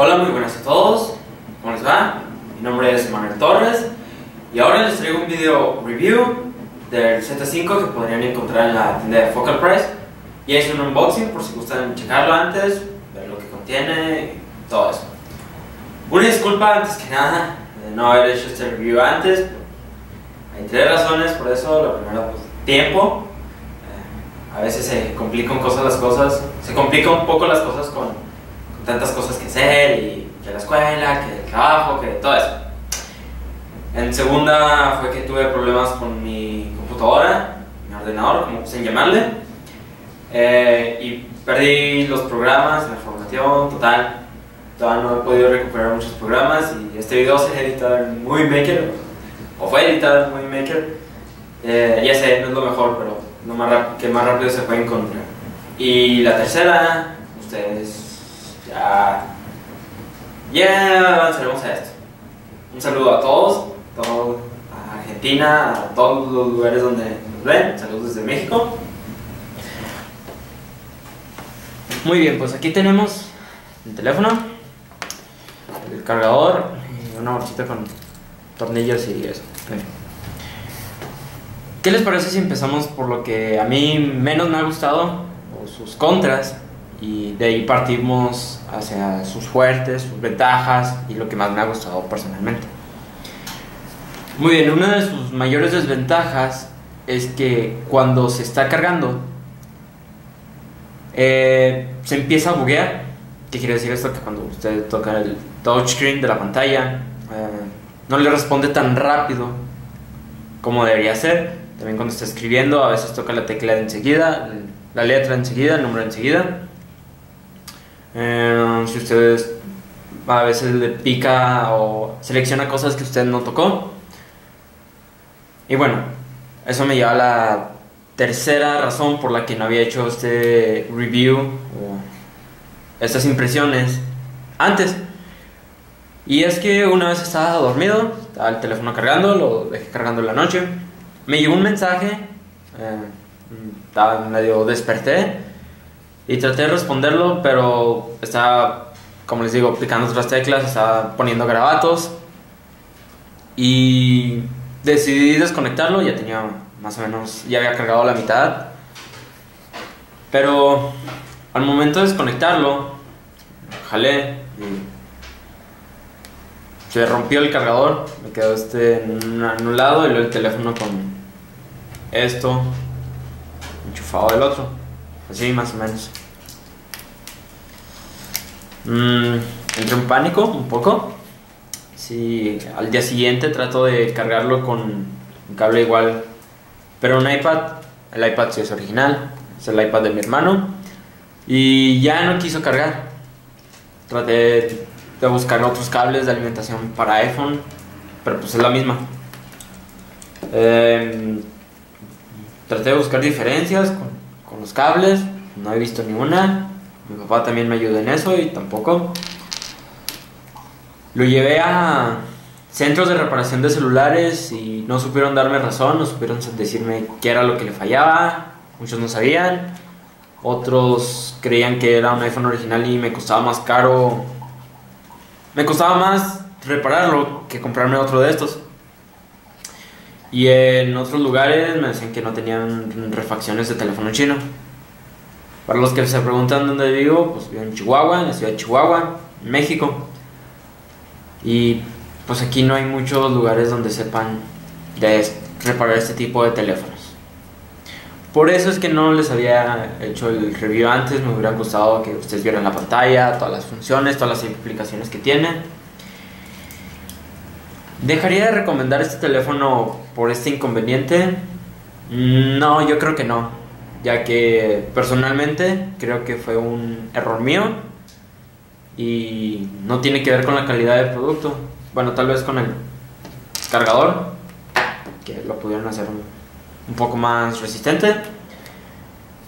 Hola, muy buenas a todos. ¿Cómo les va? Mi nombre es Manuel Torres y ahora les traigo un video review del Z5 que podrían encontrar en la tienda de Focal Price. Y es un unboxing por si gustan checarlo antes, ver lo que contiene y todo eso. Una disculpa antes que nada de no haber hecho este review antes. Hay tres razones por eso. La primera, pues, tiempo. Eh, a veces se complican cosas las cosas. Se complican un poco las cosas con tantas cosas que hacer y que la escuela, que el trabajo, que todo eso. En segunda fue que tuve problemas con mi computadora, mi ordenador, como gusten llamarle. Eh, y perdí los programas, la formación, total. Todavía no he podido recuperar muchos programas y este video se editado en Movie Maker, o fue editado en Movie Maker. Eh, ya sé, no es lo mejor, pero lo más que más rápido se puede encontrar. Y la tercera, ustedes ya, ya avanzaremos a esto. Un saludo a todos, todo, a Argentina, a todos los lugares donde nos ven. Saludos desde México. Muy bien, pues aquí tenemos el teléfono, el cargador y una bolsita con tornillos y eso. ¿Qué les parece si empezamos por lo que a mí menos me ha gustado o sus contras y de ahí partimos hacia sus fuertes, sus ventajas y lo que más me ha gustado personalmente? Muy bien, una de sus mayores desventajas es que cuando se está cargando eh, se empieza a buguear. ¿Qué quiere decir esto? Que cuando usted toca el touchscreen de la pantalla eh, no le responde tan rápido como debería ser. También cuando está escribiendo a veces toca la tecla enseguida, la letra enseguida, el número enseguida. Eh, si usted a veces le pica o selecciona cosas que usted no tocó. Y bueno, eso me lleva a la tercera razón por la que no había hecho este review o estas impresiones antes. Y es que una vez estaba dormido, estaba el teléfono cargando, lo dejé cargando en la noche. Me llegó un mensaje, eh, estaba medio desperté y traté de responderlo, pero estaba, como les digo, picando otras teclas, estaba poniendo grabatos y decidí desconectarlo, ya tenía más o menos, ya había cargado la mitad. Pero al momento de desconectarlo, jalé y se rompió el cargador, me quedó este en un lado y luego el teléfono con esto enchufado del otro, así más o menos. Mm, entré en pánico un poco. Sí, al día siguiente trato de cargarlo con un cable igual, pero un iPad, el iPad sí es original, es el iPad de mi hermano, y ya no quiso cargar. Traté de buscar otros cables de alimentación para iPhone, pero pues es la misma. Em, traté de buscar diferencias con, los cables, no he visto ninguna. Mi papá también me ayudó en eso y tampoco. Lo llevé a centros de reparación de celulares y no supieron darme razón, no supieron decirme qué era lo que le fallaba. Muchos no sabían. Otros creían que era un iPhone original y me costaba más caro. Me costaba más repararlo que comprarme otro de estos. Y en otros lugares me decían que no tenían refacciones de teléfono chino. Para los que se preguntan dónde vivo, pues vivo en Chihuahua, en la ciudad de Chihuahua, en México. Y pues aquí no hay muchos lugares donde sepan de reparar este tipo de teléfonos. Por eso es que no les había hecho el review antes, me hubiera gustado que ustedes vieran la pantalla, todas las funciones, todas las aplicaciones que tiene. ¿Dejaría de recomendar este teléfono por este inconveniente? No, yo creo que no, ya que personalmente creo que fue un error mío y no tiene que ver con la calidad del producto. Bueno, tal vez con el cargador, que lo pudieron hacer un, poco más resistente.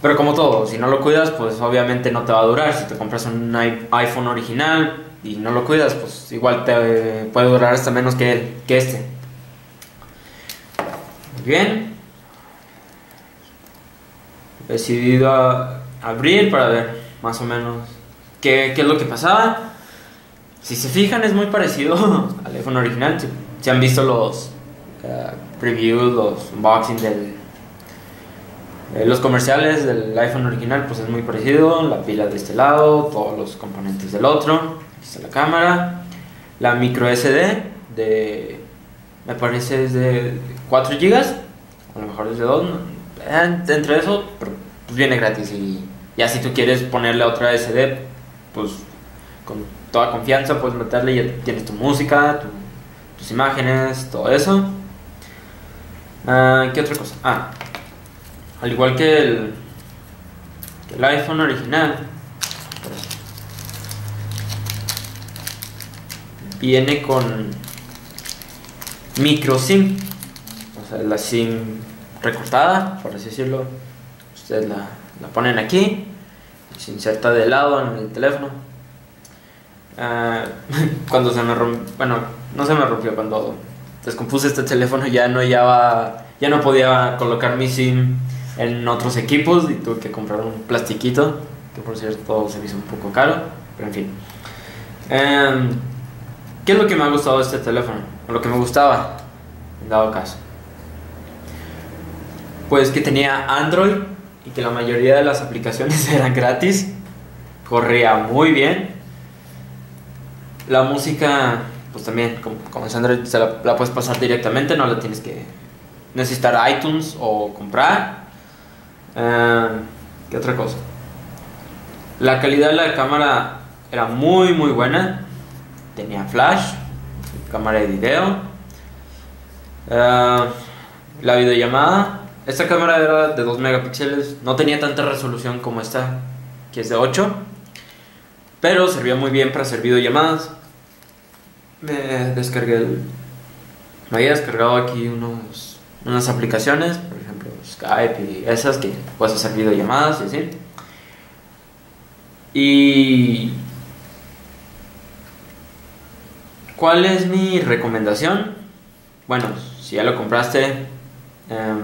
Pero como todo, si no lo cuidas, pues obviamente no te va a durar. Si te compras un iPhone original y no lo cuidas, pues igual te puede durar hasta menos que, el- que este. Bien. Decidido a- abrir para ver más o menos qué, qué es lo que pasaba. si se fijan es muy parecido al iPhone original. Si, han visto los uh, previews, los unboxing del, eh, los comerciales del iPhone original, pues es muy parecido. La pila de este lado, todos los componentes del otro. Está la cámara. La micro SD de, me parece es de 4 GB, a lo mejor es de 2. Eh, entre eso, pues viene gratis. Y ya si tú quieres ponerle otra SD, pues con toda confianza puedes meterle ya tienes tu música, tus imágenes, todo eso. Uh, ¿Qué otra cosa? Ah, al igual que el, que el iPhone original, viene con micro SIM, o sea, la SIM recortada, por así decirlo. Ustedes la, la ponen aquí, se inserta de lado en el teléfono. Uh, cuando se me rompió, bueno, no se me rompió, cuando descompuse este teléfono ya no ya, ya no podía colocar mi SIM en otros equipos y tuve que comprar un plastiquito, que por cierto se me hizo un poco caro, pero en fin. Um, ¿Qué es lo que me ha gustado de este teléfono? O lo que me gustaba, en dado caso. Pues que tenía Android y que la mayoría de las aplicaciones eran gratis. Corría muy bien. La música, pues también, como, es Android, se la, puedes pasar directamente, no la tienes que necesitar iTunes o comprar. Uh, ¿Qué otra cosa? La calidad de la cámara era muy, muy buena tenía flash, cámara de video, uh, la videollamada. Esta cámara era de 2 megapíxeles, no tenía tanta resolución como esta, que es de 8, pero servía muy bien para hacer videollamadas. Me descargué me había descargado aquí unos, unas aplicaciones, por ejemplo Skype y esas que puedes hacer videollamadas y así. Y ¿Cuál es mi recomendación? Bueno, si ya lo compraste, eh,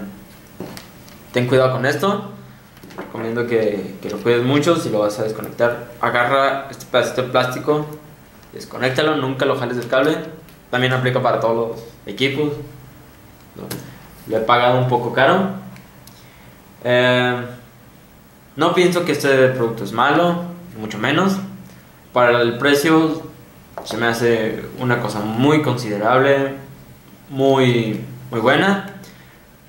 ten cuidado con esto. Recomiendo que, que, lo cuides mucho si lo vas a desconectar. Agarra este plástico, desconéctalo, nunca lo jales del cable. También aplica para todos los equipos. Lo he pagado un poco caro. Eh, no pienso que este producto es malo, mucho menos. Para el precio se me hace una cosa muy considerable, muy, muy buena,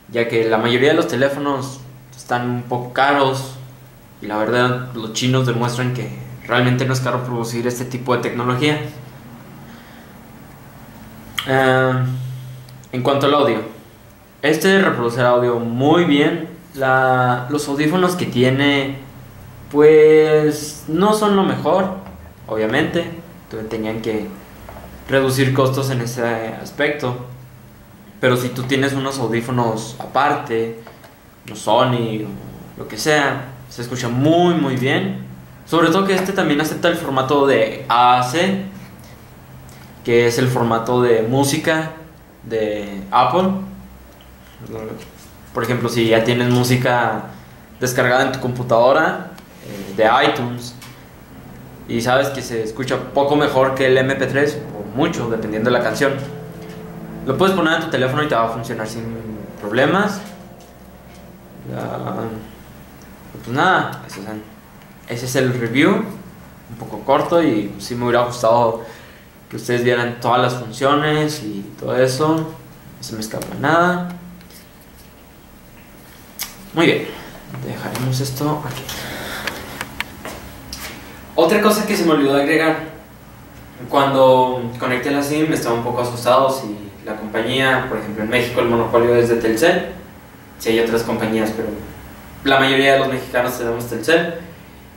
ya que la mayoría de los teléfonos están un poco caros y la verdad los chinos demuestran que realmente no es caro producir este tipo de tecnología. Uh, en cuanto al audio, este reproduce audio muy bien. La, los audífonos que tiene, pues no son lo mejor, obviamente tenían que reducir costos en ese aspecto. Pero si tú tienes unos audífonos aparte, los Sony o lo que sea, se escucha muy muy bien. Sobre todo que este también acepta el formato de AAC, que es el formato de música de Apple. Por ejemplo, si ya tienes música descargada en tu computadora eh, de iTunes y sabes que se escucha poco mejor que el MP3 o mucho, dependiendo de la canción. Lo puedes poner en tu teléfono y te va a funcionar sin problemas. pues nada, ese es el review, un poco corto y sí me hubiera gustado que ustedes vieran todas las funciones y todo eso. No se me escapa nada. Muy bien, dejaremos esto aquí. Otra cosa que se me olvidó agregar, cuando conecté la SIM estaba un poco asustado si la compañía, por ejemplo en México el monopolio es de Telcel, si hay otras compañías, pero la mayoría de los mexicanos tenemos Telcel.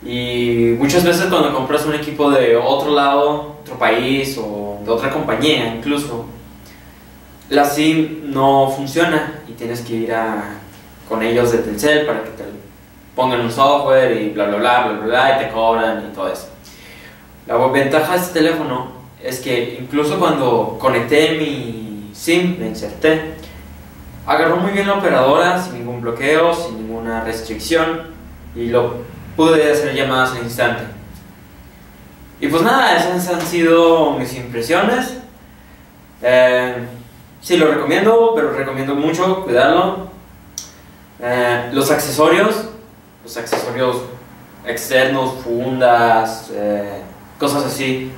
Y muchas veces cuando compras un equipo de otro lado, otro país o de otra compañía incluso, la SIM no funciona y tienes que ir a, con ellos de Telcel para que te pongan un software y bla bla bla bla bla y te cobran y todo eso. La ventaja de este teléfono es que incluso cuando conecté mi SIM, me inserté, agarró muy bien la operadora sin ningún bloqueo, sin ninguna restricción y lo pude hacer llamadas al instante. Y pues nada, esas han sido mis impresiones. Eh, sí, lo recomiendo, pero recomiendo mucho cuidarlo. Eh, los accesorios, los accesorios externos, fundas, eh, cosas así,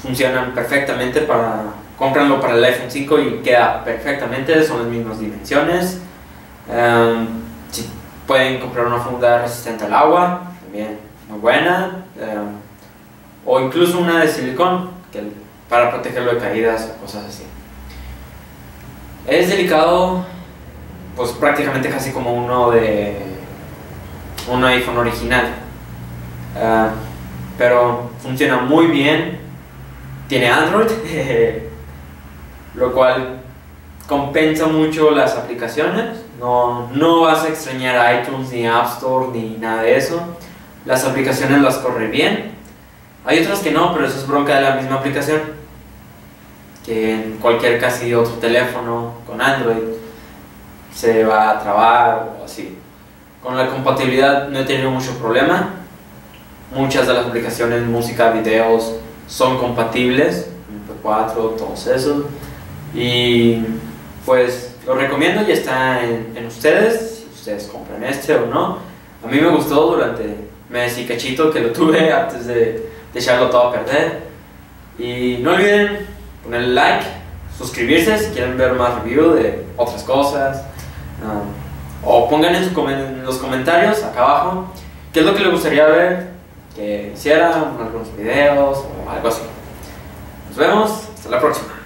funcionan perfectamente para... Cómpranlo para el iPhone 5 y queda perfectamente, son las mismas dimensiones. Eh, si pueden comprar una funda resistente al agua, también muy buena. Eh, o incluso una de silicón que, para protegerlo de caídas o cosas así. Es delicado, pues prácticamente casi como uno de un iPhone original. Ah, pero funciona muy bien. Tiene Android, lo cual compensa mucho las aplicaciones. No, no vas a extrañar iTunes ni App Store ni nada de eso. Las aplicaciones las corre bien. Hay otras que no, pero eso es bronca de la misma aplicación. Que en cualquier casi otro teléfono con Android se va a trabar o así. Con la compatibilidad no he tenido mucho problema. Muchas de las aplicaciones, música, videos, son compatibles. MP4, todos esos. Y pues lo recomiendo y está en, ustedes. Si ustedes compran este o no. A mí me gustó durante mes y cachito que lo tuve antes de, echarlo todo a perder. Y no olviden ponerle like, suscribirse si quieren ver más review de otras cosas. Um, o pongan en, los comentarios acá abajo qué es lo que les gustaría ver que hiciera, algunos videos o algo así. Nos vemos, hasta la próxima.